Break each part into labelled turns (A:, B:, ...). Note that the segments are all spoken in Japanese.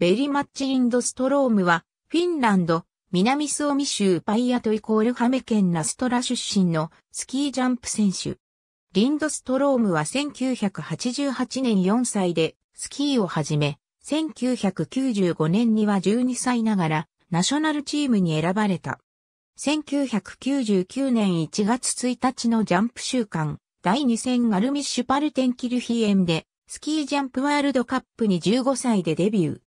A: ベリマッチ・リンドストロームは、フィンランド、南スオミ州パイアトイコールハメ県ナストラ出身のスキージャンプ選手。リンドストロームは1988年4歳でスキーを始め、1995年には12歳ながらナショナルチームに選ばれた。1999年1月1日のジャンプ週間、第2戦アルミッシュパルテンキルヒエンで、スキージャンプワールドカップに15歳でデビュー。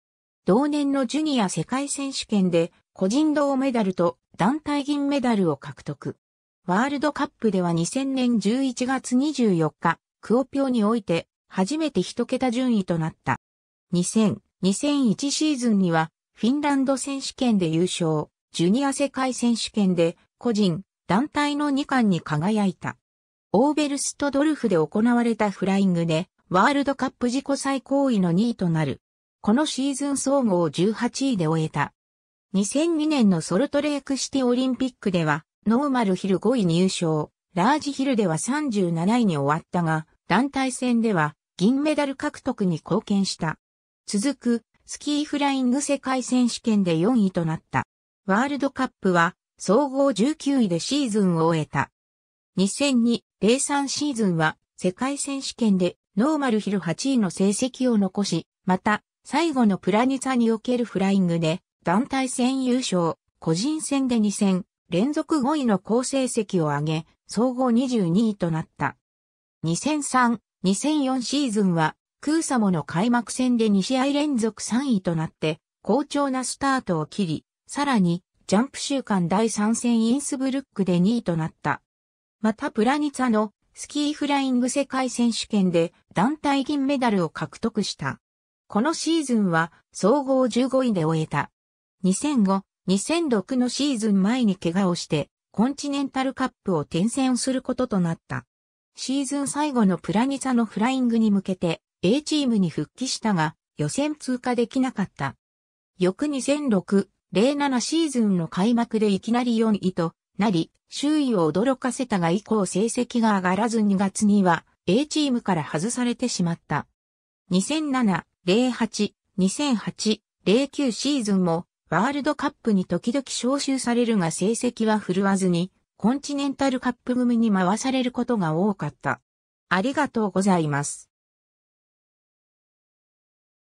A: 同年のジュニア世界選手権で、個人銅メダルと団体銀メダルを獲得。ワールドカップでは2000年11月24日、クオピョにおいて、初めて一桁順位となった。2000、2001シーズンには、フィンランド選手権で優勝。ジュニア世界選手権で個人、団体の2冠に輝いた。オーベルストドルフで行われたフライングでワールドカップ自己最高位の2位となる。このシーズン総合18位で終えた。2002年のソルトレークシティオリンピックではノーマルヒル5位入賞、ラージヒルでは37位に終わったが、団体戦では銀メダル獲得に貢献した。続くスキーフライング世界選手権で4位となった。ワールドカップは総合19位でシーズンを終えた。2002-03シーズンは世界選手権でノーマルヒル8位の成績を残し、また最後のプラニツァにおけるフライングで団体戦優勝、個人戦で2戦連続5位の好成績を上げ、総合22位となった。2003-2004シーズンはクーサモの開幕戦で2試合連続3位となって好調なスタートを切り、さらに、ジャンプ週間第3戦インスブルックで2位となった。またプラニツァのスキーフライング世界選手権で団体銀メダルを獲得した。このシーズンは総合15位で終えた。2005、2006のシーズン前に怪我をしてコンチネンタルカップを転戦することとなった。シーズン最後のプラニツァのフライングに向けて A チームに復帰したが予選通過できなかった。翌2006、07シーズンの開幕でいきなり4位となり、周囲を驚かせたが以降成績が上がらず2月には A チームから外されてしまった。2007、08、2008、09シーズンもワールドカップに時々招集されるが成績は振るわずに、コンチネンタルカップ組に回されることが多かった。ありがとうございます。